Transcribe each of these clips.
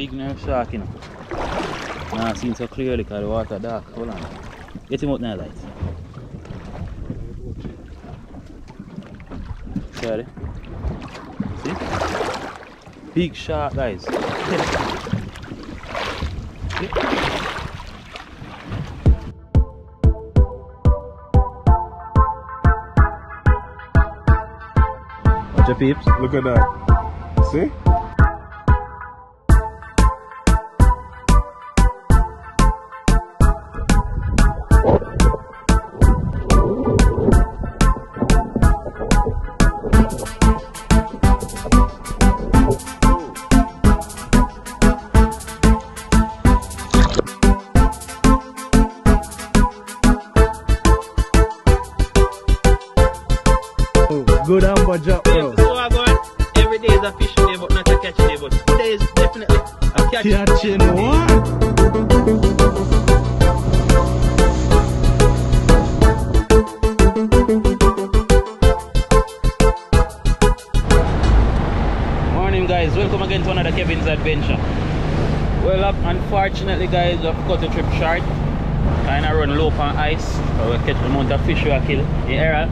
big nerve shark, you know. Nah, seen so clearly because the water dark. Hold on. Get him out now, lights. Sorry. See? Big shark, guys. Watch your peeps. Look at that. See? Kevin's Adventure. Well up, unfortunately guys, we've cut the trip short. Kinda run low on ice. So we catch the amount of fish we are kill. Yeah, Errol?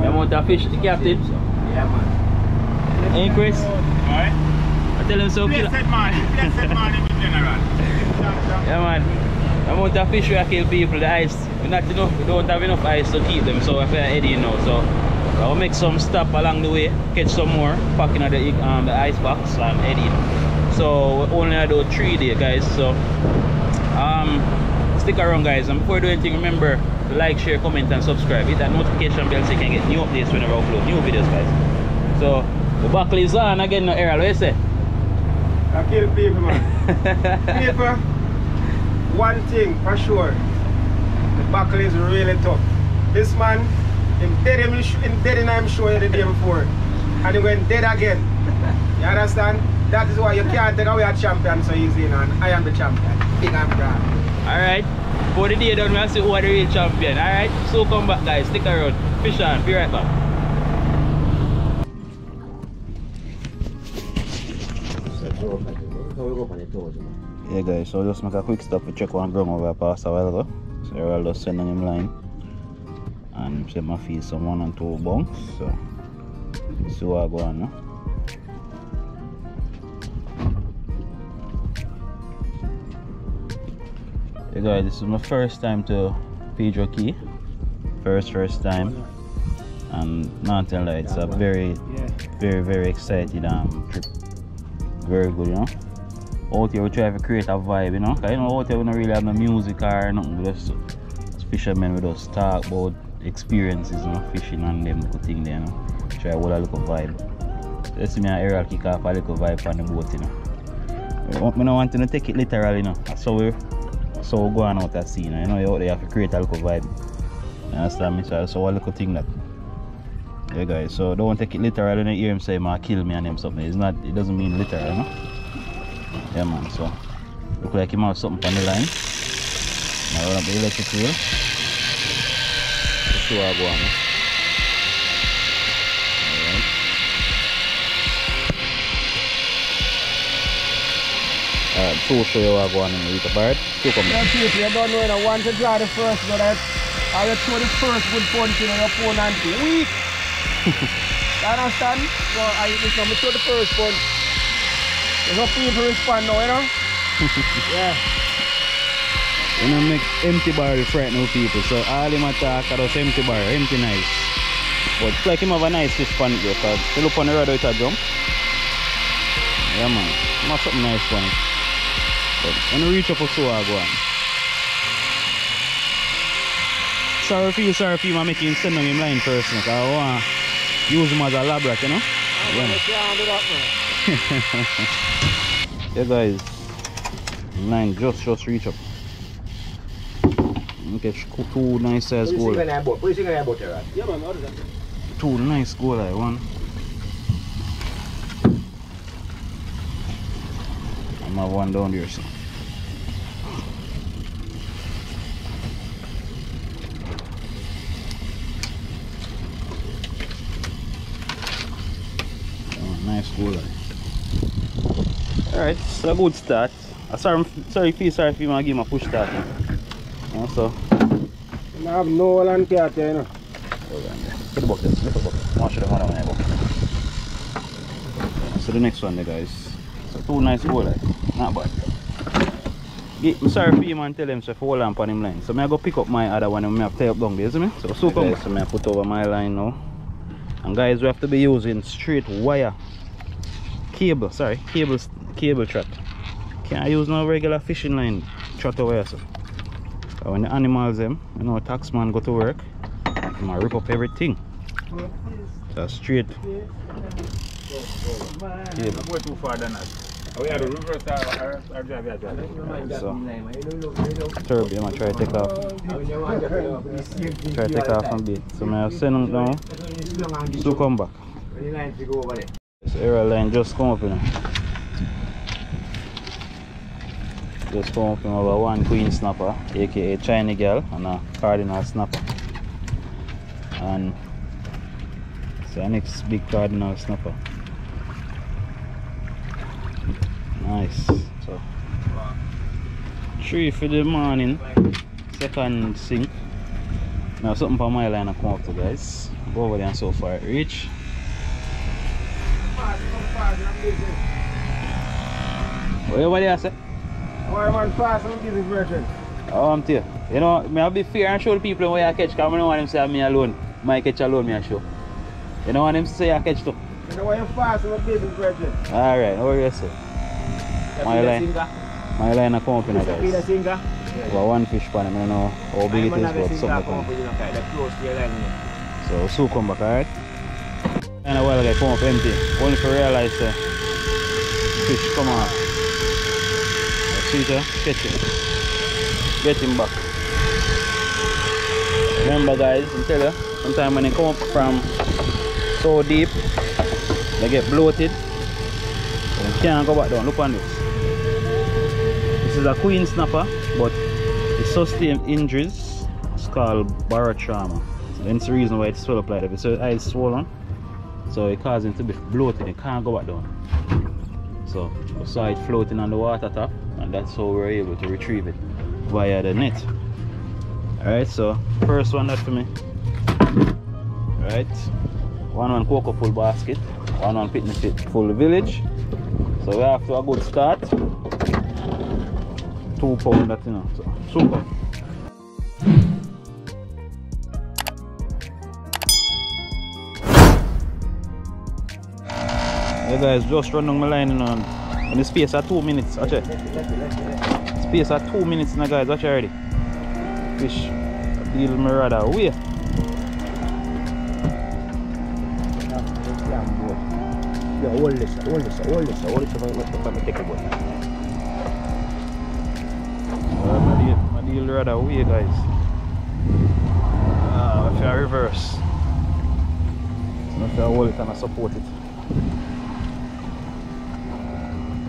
The amount of fish the captain. Yeah, man. Hey Chris, Alright? I tell him so kill. Blessed morning, blessed morning in general. Yeah man. The amount of fish we are kill people, the ice. We not enough we don't have enough ice to keep them, so we're heading now. So I'll make some stop along the way, catch some more, packing at the um the ice box and heading. So we only do three days guys. So um stick around guys and before you do anything remember to like share comment and subscribe hit that notification bell so you can get new updates whenever I upload new videos guys so the buckle is on again now Errol what you say I kill people, man. people, one thing for sure, the buckle is really tough. This man, him dead him, him dead in I'm sure the day before. And he went dead again. You understand? That is why you can't take away a champion so easy, you know, and I am the champion. Big and proud. Alright, for the day done, we'll see who are the real champion. Alright, so come back guys, stick around. Fish on, be right back. Yeah guys, so just make a quick stop to check one ground over I passed a while ago. So Errol just sending him line. And say my feed some one and two bunks. So see what I go on now. Hey guys, this is my first time to Pedro Key. First, first time. And not tell lie, it's a very, very, very excited um, trip. Very good, you know. Out here we try to create a vibe, you know. Cause you know out here we don't really have no music or nothing. We just fishermen we just talk about experiences, you know, fishing and them good thing there, you know. Try hold a little vibe. So you see me and Errol kick off a little vibe on the boat, you know. We don't- want to take it literally you know. That's how we so we go on out at sea, you know. You know, out there have to create a little vibe. You understand me? So that's our little thing that yeah guys, so don't take it literal when you hear him say ma kill me and him something. It's not it doesn't mean literal, you know? Yeah man, so look like he might have something on the line. Now run up the electric wheel. Let's see what I go on. eh? Alright. Alright, so show you what I go on in the bird. Two come people, you don't know, know, once you draw the first, but I, I will throw the first good punch in your opponent weak. you understand? So I this now, me throw the first punch. There's no people respond now, you know? yeah. You know, make empty barrel frighten no people. So all him attack are empty barrel, empty nice. But it's like him have a nice fish pan though, cause you look on the rod out a jump. Yeah man, him have something nice on it. But when you reach up for so I go on. Sorry for you, sorry for you, I'm making him send on him line first, cause I want to use him as a lab rat, you know? Yeah. I can't do that, man. Yeah guys, line just just reach up. Okay, two nice size goal. airboat? Put your airboat here, right? Yeah, man, what is that? Two nice goal like one. I'm have one down there so. Oh, nice goal. Alright, so a good start. I sorry, sorry feel sorry if you want to give him a push start. You know, so, I have no land cat here, you know. get the bucket, lift the bucket. I to show them how I bucket. So the next one there guys. So two nice hole like, not bad. Get, I'm sorry for him and tell him so hold on on him line. So I go pick up my other one and I have to tie up down there, see me? So so come so I put over my line now. And guys we have to be using straight wire cable, sorry, cable cable trap. Can't use no regular fishing line trap over here so. So when the animals them, you know taxman go to work, might rip up everything. So straight cable. Go too far than that. We had to reverse our, our drive, yeah. So turbo, I'm gonna try to take off. Try to take off a bit. So I'm gonna send them down. So come back. This Errol line just come up you know. Just come up over one queen snapper, aka China girl, and a cardinal snapper. And it's the next big cardinal snapper. Nice. So three for the morning, second sink. Now something for my line I come up to guys. Go over there and so far reach. What everybody say? Why man fast and busy virgin? Oh, I'm tell you. You know, me have be fair and show the people where I catch because I don't want them to say me alone. My catch alone, me I show. You know want them to say I catch too. You know why you fast and busy virgin? Alright, how are you say? My line. My line I come up in a Peter guys. Singer? Got one fish pan, I don't know how big it is, but something like come that. with you, kind of close to line. you. So soon come back, alright? And a while ago come up empty. Only to realize uh, fish come off. It, uh, him. Get him back. Remember guys, I tell you, sometimes when they come up from so deep, they get bloated. They can't go back down. Look on this. This is a queen snapper, but it sustained injuries. It's called barotrauma. So that's the reason why it's swell up like that. So eye is swollen. So it causes him to be bloated. It can't go back down. So we saw it floating on the water top that's how we're able to retrieve it via the net. Alright, so first one that for me. Right. One one cocoa full basket. One one picnic fit full village. So we have to a good start. Two pound that you know. So super. Hey guys, just run down my line you know, in the space of two minutes. Watch it. Space of two minutes now guys, watch already. Fish deal me rather away. Yeah, hold this, hold this, hold this, hold this, hold this, hold this, take a boat. Uh, my deal, my deal rather away guys. Ah, if I reverse. So if I hold it and I support it.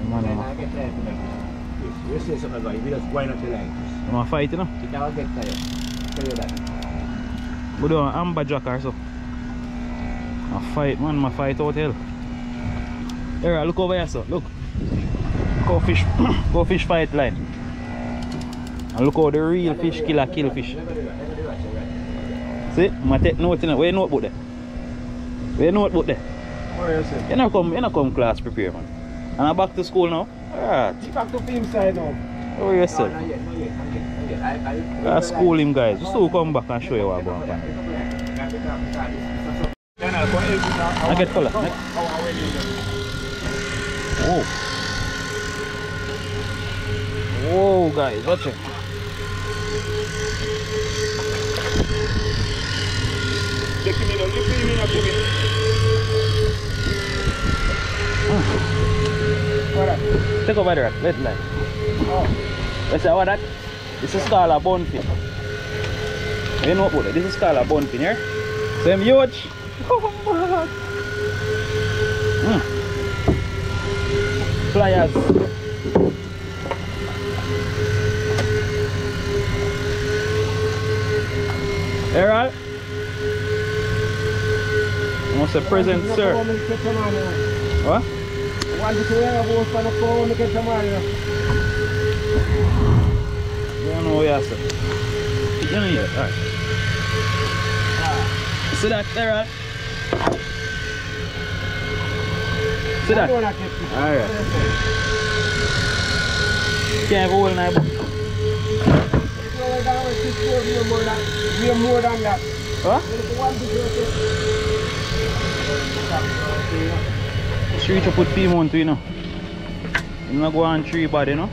Man, I'm You say something about it, we just wind up the line. I'm a fight, you know. Sit down, get tired. Tell you that. We do an amberjack or so. A fight, man, my fight out hell. Here, look over here, so. Look. Go fish, go fish fight line. And look how the real fish killer kill fish. See, I take note in it. Where your notebook there? Where your notebook there? What are you saying? You not come, you not come class prepare, man. And I'm back to school now. Ah. Alright. She back to film side now. How are you, sir? not yet, not yet, not yet, not yet. I, I, Gotta school him, guys. Just to come back and show you what going on. I get color. Whoa. Whoa, guys, watch it. Take over there, let line. Let's say what that? This is called a bonfin. You know it? This is called a bonfin here. Same huge. Oh my god. Mm. Pliers. Alright. Almost a present, sir. What? Want to wear a horse for the phone to get some money. You don't know what you say. You don't need it. Alright. See that there, right? See that? Alright. Can't go all night. but- We are more than that. Huh? Street up with P month, you know. I'm not go on tree body, you know.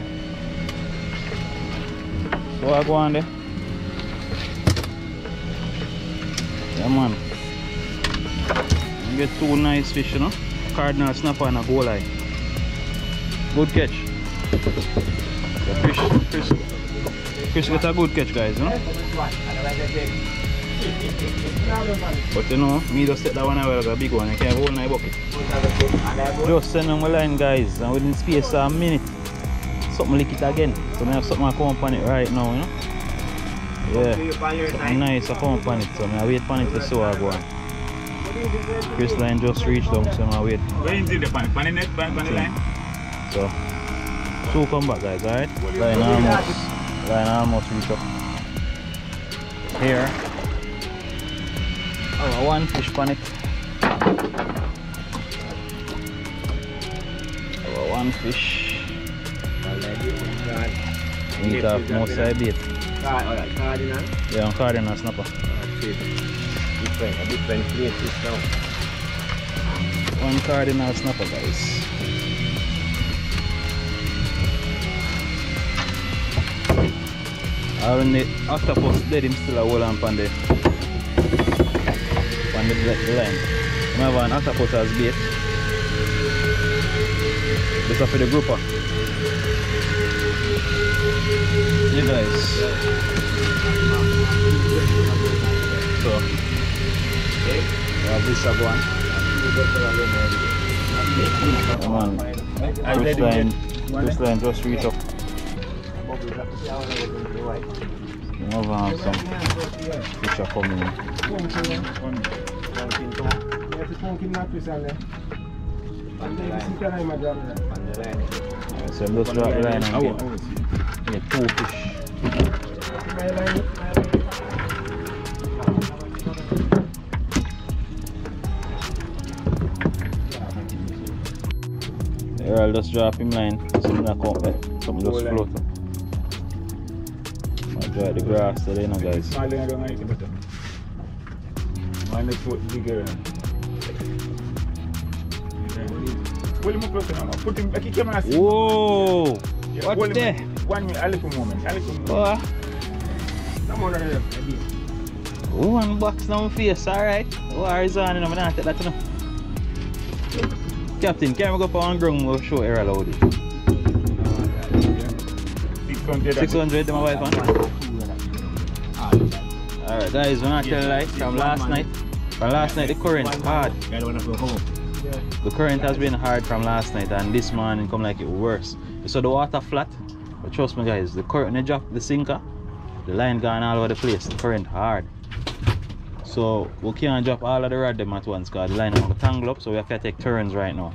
So I go on there. Yeah man. You get two nice fish, you know. Cardinal snapper and a goal eye. Good catch. Yeah, fish, Chris, Chris got a good catch guys, you know. But you know, me just set that one away like a big one. I can't hold my bucket. Just send them a line guys and within space of a minute something lick it again. So I have something I come upon it right now, you know. Yeah. Something nice I come upon it. So I wait for it to see what I go on. Chris line just reached down so I wait. Where is it? The pan, in it, pan, in line? So so come back guys, alright? Line almost line almost reach up. Here. Oh, one fish pan it. Oh, one fish. Meet off most side bait. Alright, cardinal. Yeah, on cardinal snapper. Different, a different now. One cardinal snapper guys. Uh, when the octopus him still a hold on pan the pan the, the line. We have an octopus as bait. This is for the grouper. You guys. So we have this one. Come on. This line, this line just reach up. Have um, some fish are coming in. So I'm just drop the line and get, get two fish. Here I'll just drop him line. Something that come. Something just float the grass you guys. Whoa! What the? One minute, a little moment. A little moment. Oh, one box down face, alright. Oh, Arizona, I'm not take that know. Captain, can we go for one ground? We'll show load it. 600. 600, my wife one. Guys, we're not telling lie. From last night, from last night, the current hard. The current has been hard from last night, and this morning come like it worse. Saw the water flat, but trust me, guys, the current they drop the sinker, the line gone all over the place. The current hard. So we can't drop all of the rod them at once because the line to tangle up, so we have to take turns right now.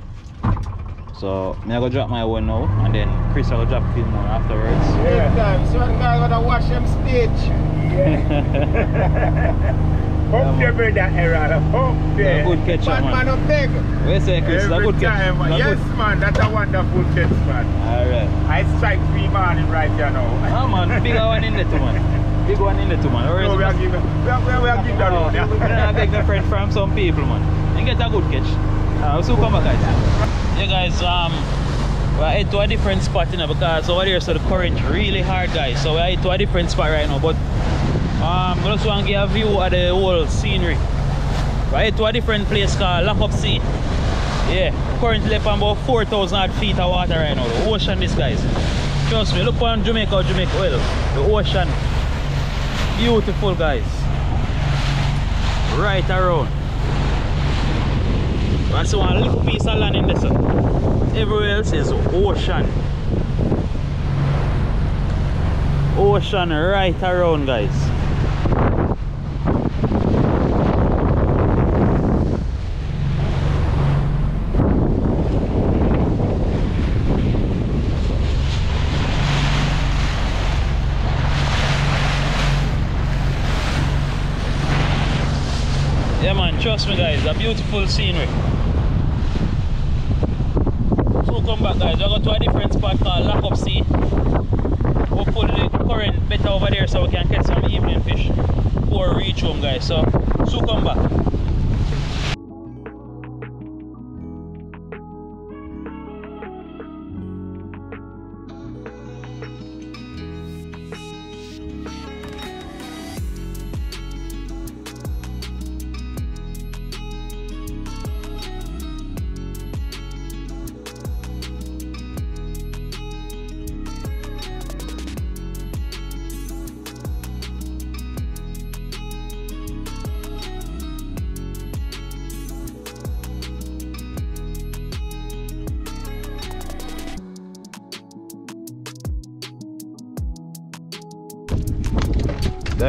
So me I go drop my one now, and then Chris I will drop a few more afterwards. Yeah, time, certain guys gotta watch them speech. Up there, brother Errol. A there. good catch, man man. up big. What you say, Chris? A Every good catch. A Yes, good- man. That's a wonderful catch, man. Alright. I strike three man in right here now. Ah man, big one in there too man. Big one in there too man. Or No, we are giving, we are, we are, we are giving that road. I beg no friend from some people man. And get a good catch. Uh, we'll soon come back guys. Yeah guys, um we're head to a different spot you know because over there so the current really hard guys. So we're head to a different spot right now. But um we just want to give a view of the whole scenery. We're to a different place called Lock Up Sea. Yeah, currently up about 4,000 feet of water right now. The ocean this guys. Trust me, look on Jamaica, Jamaica, well, the ocean. Beautiful guys. Right around. that's one little piece of land in this. Everywhere else is ocean. Ocean right around guys. Me guys, a beautiful scenery. So come back guys, we're going to a different spot called Lock Up Sea. Hopefully the current better over there so we can catch some evening fish we reach home guys. So, so come back.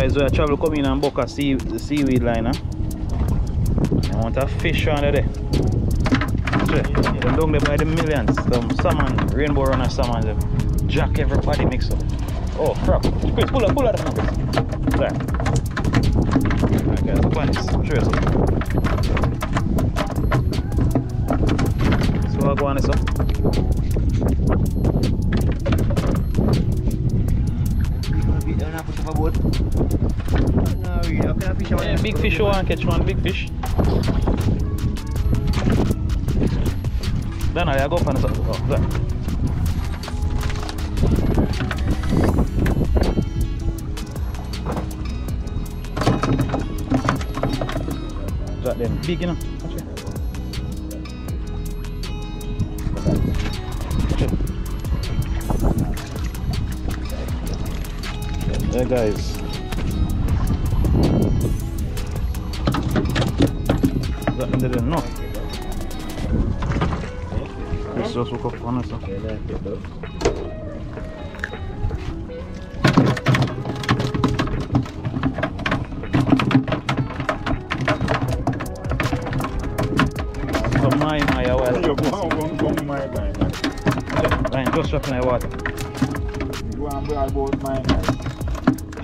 Guys, we are travel coming and book a sea, seaweed liner. I want a fish under there. Them down by the millions. Some salmon, rainbow runner salmon, them jack everybody mix up. Oh crap. Chris, pull up, pull up numbers. There. Alright guys. So I'll go on this up. Yeah, big fish want catch one big fish. Then I go find some. Oh, there. That them big, you it. Yeah, guys. That ended in no. Let's just hook up on this. So my my You well. go on, go on, my guy. Just dropping the water. You go and brag about my guy. My man, go and run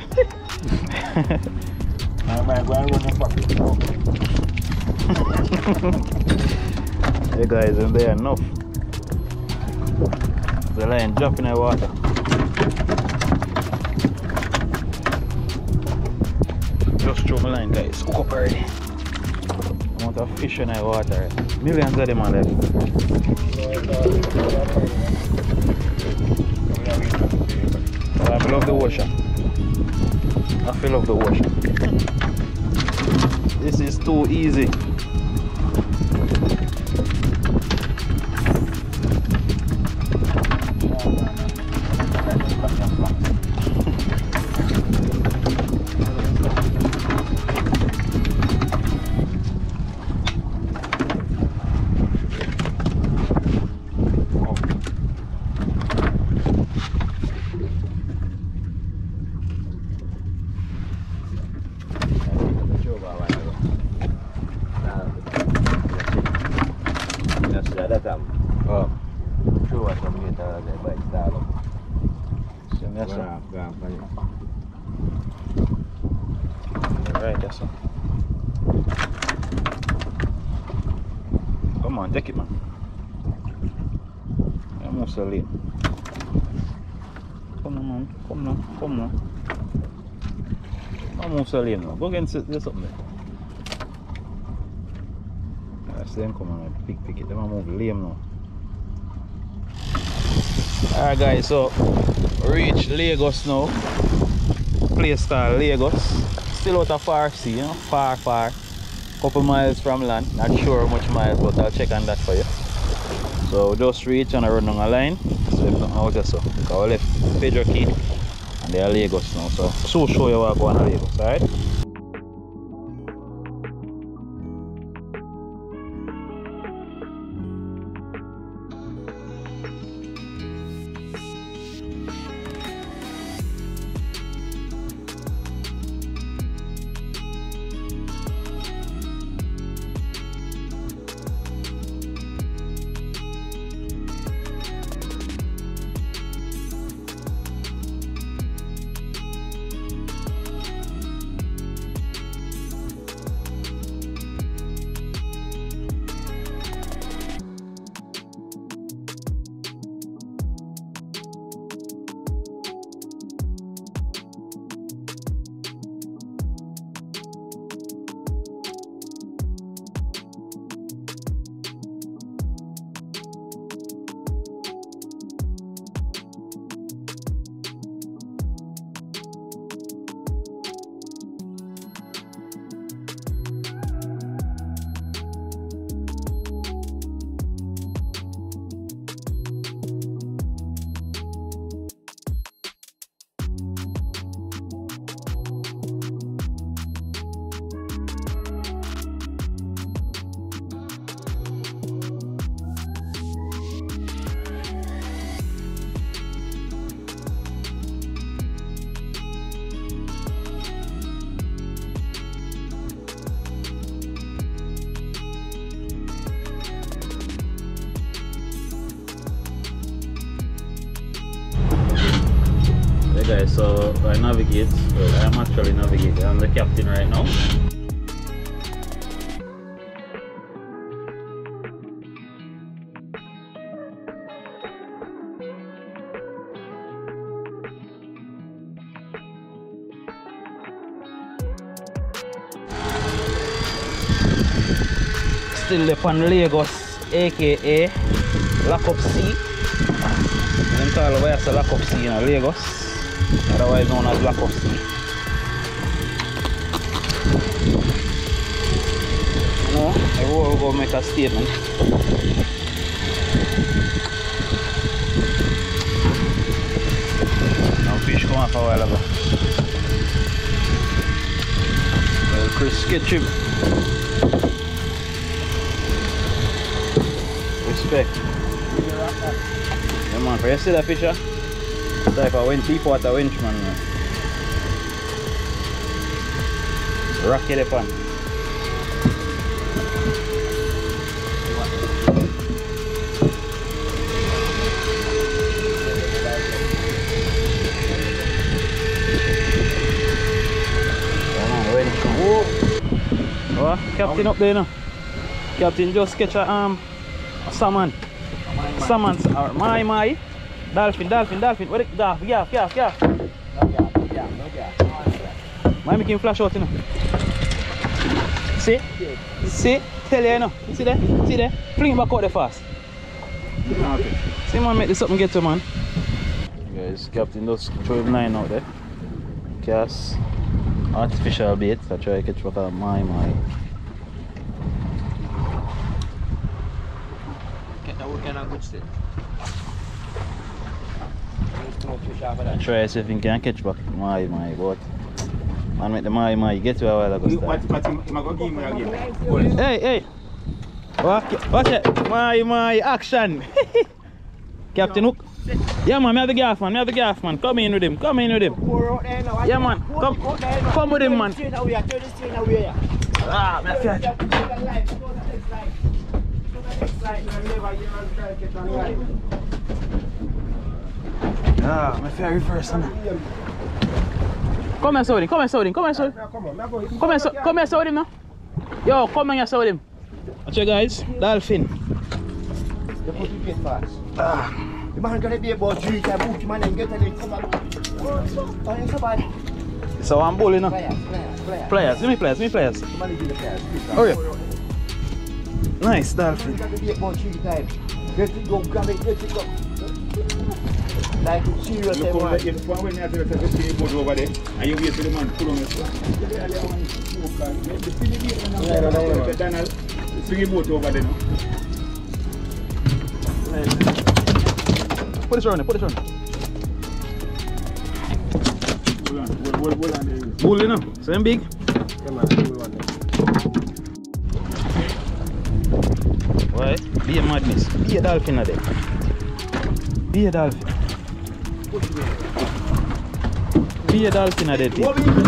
your pocket. now. Hey guys, and they are enough. The line dropping the water. Just throw my line guys, hook up already. I want a fish in the water. Millions of them are left. I love the ocean. I feel the ocean. This is too easy. Almost late. Go against it. There's something there. See them coming with big picket. Them are move lame now. Alright guys, so reach Lagos now. Place called Lagos. Still out of far sea, you know, far far. Couple miles from land. Not sure how much miles, but I'll check on that for you. So just reach and I run on a line. So if nothing out so. Because left Pedro Key and they are Lagos now. So so show you what going alright? So I navigate. Well, I'm actually navigating. I'm the captain right now. Still up on Lagos, aka Lock Up Sea. Them call it where Lock Up Sea in Lagos, otherwise known as Lock Up Sea. No, everyone will make a statement. Now fish come off a while ago. Well, Chris. Respect. Yeah man, for you see that ah? It's like a winch, deep water winch man. Rocky winch man. Oh, captain up there now. Captain just catch a um salmon. Salmon, my my. Dolphin, dolphin, dolphin. What it? Gaff, gaff, gaff, gaff. My make him flash out, you know. See? See? Tell you, you know. You see there? See there? Fling it back out there fast. See man, make this something get to man. Guys, Captain just throw him nine out there. Cast artificial bait. I try to catch what a my my. Get that working on good still. I try to see if he can catch back my my but man make the my my get to a while ago What, start. what, him, him a go give me again? Hey hey! Watch watch it? My my action! Captain Hook. Yeah man me have the gaff man me have the gaff man. Come in with him come in with him. Yeah man come come with him man. Ah me have catch Ah me fair reverse on Come here Saudi come here Saudi come here Saudi Come on, me go. Come here, so, come here, Saudi, now. Yo, come here, Saudi. Watch you guys, dolphin. You put it get fast. The man gonna be about three times boot man and get it come on. Oh, it's so bad. So I'm bullying now. Players, players, players. Players, give me players, give me players. The man is the players. Hurry up. Nice You dolphin. gotta be about three times. Get it go, grab it, get it go. Like serious, Look over there, the one when you to say, "Spinning boat over there, and you wait till the man pull on the spot. The Donald, the spinning boat over there. no? Put this around there, put this around. Hold on, hold- there. Bully now. Same big. Why? Be a madness. Be a dolphin a there. Be a dolphin. Be a dolphin a there. What we do, man?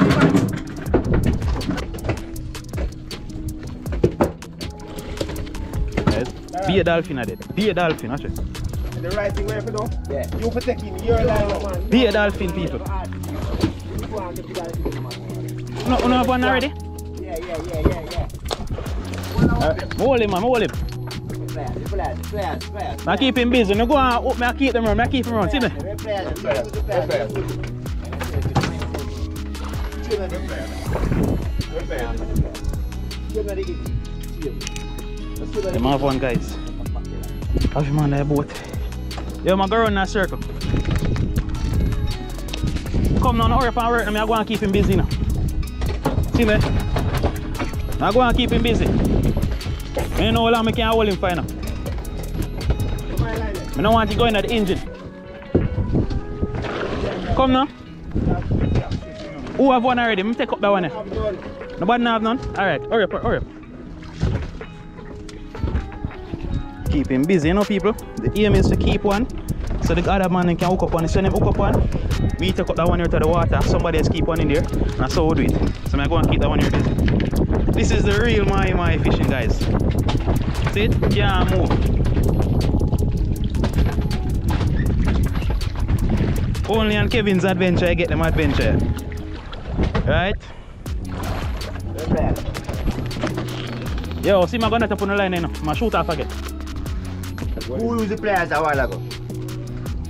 Guys, Be a dolphin a there. Be a dolphin, watch it. The right thing where you do? Yeah. You protecting your line, man. Be a dolphin, people. No, no have one already? Yeah, yeah, yeah, yeah, yeah. Uh, hold him, man, hold him. Players, players, players, players. I keep him busy. No go on, oh, me I keep them around, me I keep him around. See me? Players, players, players. Them have one, guys. Have him on that boat. Yo, man, go around that circle. Come now, hurry up and work. now, Me I go and keep him busy now. See me? I go and keep him busy. You know how long I can hold him for now. I don't want you going at the engine. Come now. Who have one already? Let me take up that one. I'm done. Nobody have none? Alright, hurry up, hurry up. Keep him busy, you know people. The aim is to keep one. So the other man can hook up on it. So them hook up one. Me take up that one here to the water. Somebody else keep one in there. And how we do it. So I go and keep that one here busy. This is the real my my fishing guys. See it? Can't move. Only on Kevin's adventure I get them adventure. Right? Yo, see my gun up on the line you know. My shoot off again. Who use the players a while ago?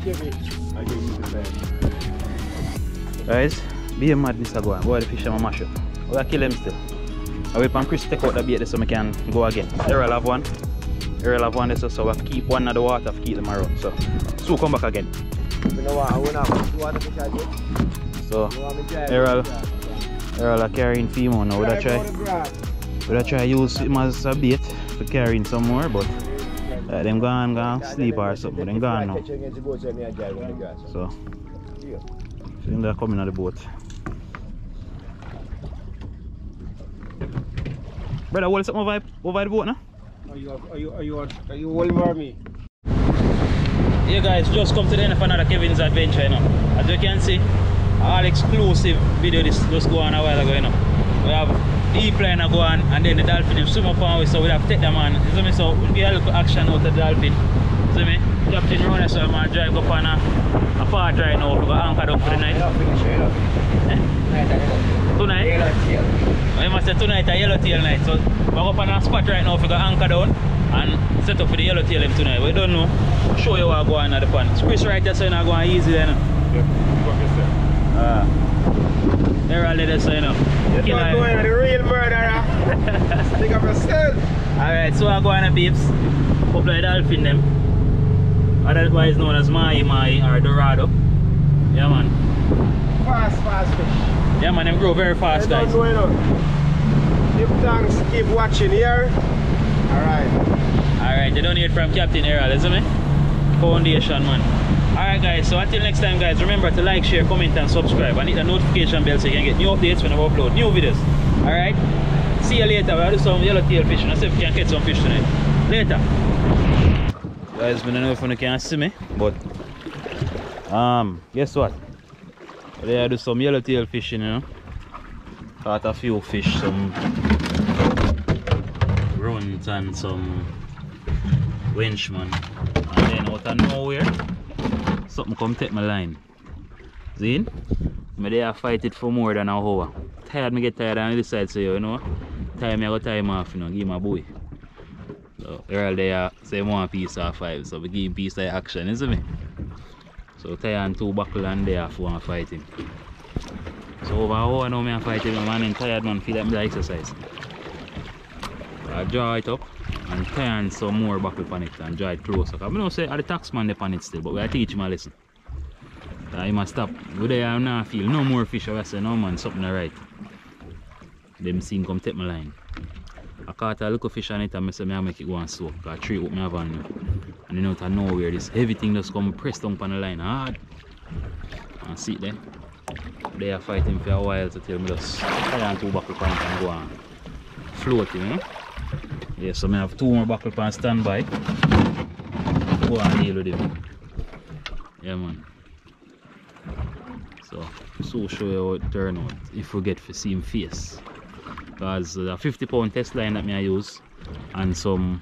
Kevin. I give you the best. Guys, be a madness a go on. Go out the fish and my mash up. We gotta kill him still. I wait for Chris to take out the bait there so I can go again. Errol have one. Errol have one so, so I keep one of the water to keep them around. So, so come back again. You know what? I wanna you want fish again? So? Errol, Errol are carrying Fimo now. Would I try? Would I try use him as a bait for carrying some more, but uh, them gone, gone sleep or something. But them gone now. Catch against the boat so me a drive on the grass. So, they're coming on the boat. Brother, what's something over, over the boat now? Are you, are you, are you, are you for me? Yeah guys, just come to the end of another Kevin's adventure, you know. As you can see, all exclusive video this just go on a while ago, you know. We have E-plane go on and then the dolphin them swim up on so we have to take them on. You see me? So we'll get a little action out of the dolphin. You see me? Captain Rona so I'm gonna drive up on a, a part right now. We got anchored up for the night. Tonight? I must say tonight a yellowtail night. So we go up on a spot right now if we got anchor down and set up for the yellowtail him tonight. We don't know. Show you what go on at the pan. Chris right there so you know go on easy then. Yeah, fuck yourself. Ah. They're all there so you know. You Kill don't her. know you're the real murderer. Think of yourself. Alright, so I go on a peeps. Couple of dolphin them. Otherwise known as Mai Mai or Dorado. Yeah man. Fast, fast fish. Yeah man, them grow very fast guys. know, you know. Keep thanks, keep watching here. Alright. Alright, they don't need from Captain Errol, isn't it? Foundation man. Alright guys, so until next time guys, remember to like, share, comment and subscribe. And hit the notification bell so you can get new updates when I upload new videos. Alright? See you later. We'll do some yellowtail fishing. Let's see if we can catch some fish tonight. Later. Guys, I don't know if you can see me, but um, guess what? I do some yellowtail fishing, you know. Caught a few fish, some runs and some winch man. And then out of nowhere, something come take my line. See? Me there fight it for more than a hour. Tired me get tired and I decide say you know. Time me I go time off, you know, give my boy. So Earl there say one piece or five, so we give him piece of action, isn't me? So tie and two buckle and there for one fight him. So over hour now I fight him man and tired man feel like dey exercise. I draw it up and tie on some more buckle on it and draw it closer. Cause I not say the taxman dey on it still, but we teach him a lesson. He must stop. We there I now feel no more fish. I say no man, something alright. Them seen come take my line. I caught a little fish on it and I me I make it go and soak. Cause three up on now. And then out of nowhere this heavy thing just come press down on the line hard. And see it there. They are fighting for a while to tell me just tie on two buckle pants and go and float him, you know. Yeah, so I have two more buckle pants standby. Go and deal with. Yeah man. So, so show you how it turn out if we get to see him face. Because uh, the 50 pound test line that me I use and some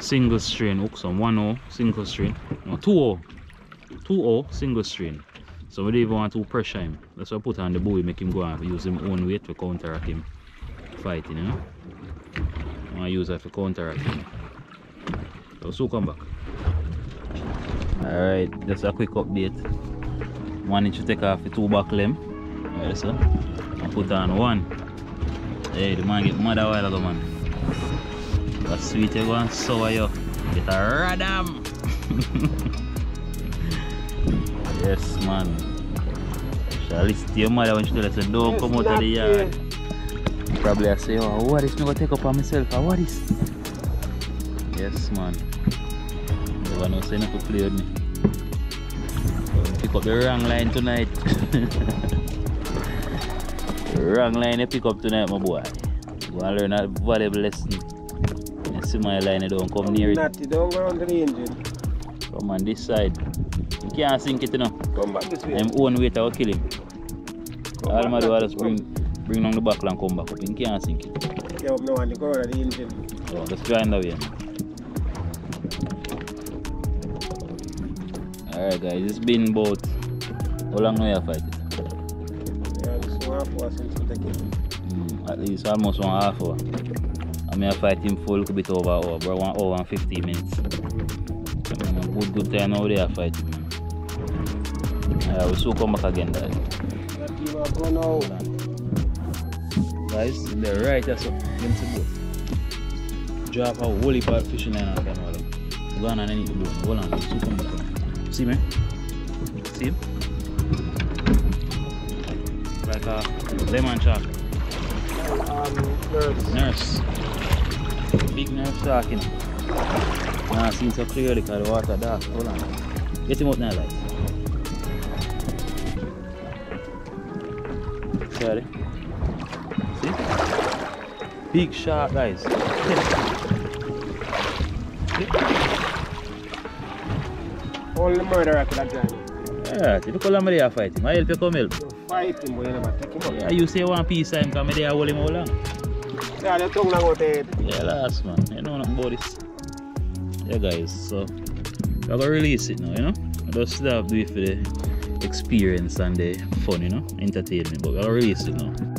single strain hook, some 1 0 single strain, no 2 0 2 0 single strain. So we don't even want to pressure him. That's why I put on the buoy, make him go and use him own weight to counteract him fighting, you know. I use that for counteract him. So, so come back. Alright, just a quick update. One Managed to take off the two back limb. Right, so. And put on one. Hey, the man get mad a while ago, man. But sweet you go and sour you. Get a radam. yes, man. Shall listen to your mother when she tell us, don't come out of the yard. Probably I say, oh, what is me gonna take up on myself? Or what is? Yes, man. Never know, say not to play with me. Pick up the wrong line tonight. wrong line you pick up tonight, my boy. You wanna learn a valuable lesson. You see my line, you don't come near it. Natty, don't go under the engine. Come on this side. You can't sink it, you know. Come back this way. Them own weight will kill him. Come All back my do is bring bring down the buckle and come back up. You can't sink it. Yeah, no one, you go oh, under the engine. So just grind away. Alright guys, it's been about How long now you fight half since we take it. Mm, at least almost one half hour. I mean, I fight him full, could be over hour, bro. One hour and 15 minutes. Mm, good, good time now fighting, man. Yeah, we'll soon come back again, guys. Guys, they're right that's up against the boat. Drop a whole heap of fishing line on them. Go on and I do it. Hold on, soon come back. See me? See him? Like a lemon shark. Um, nurse. Nurse. Big nurse shark in. Nah, seen so clearly because the water dark. Hold on. Get him out now, like. Sorry. See? Big shark, guys. Only murderer could have done. Yeah, look how long they are fighting. I help you come help. Fight him, but you never take him. Yeah, you say one piece time because me there hold him how long. Yeah, the tongue out head. Yeah, last man. You know nothing about this. Yeah, guys. So we're gonna release it now. You know, I just still have to do it for the experience and the fun. You know, entertainment. But we're gonna release it now.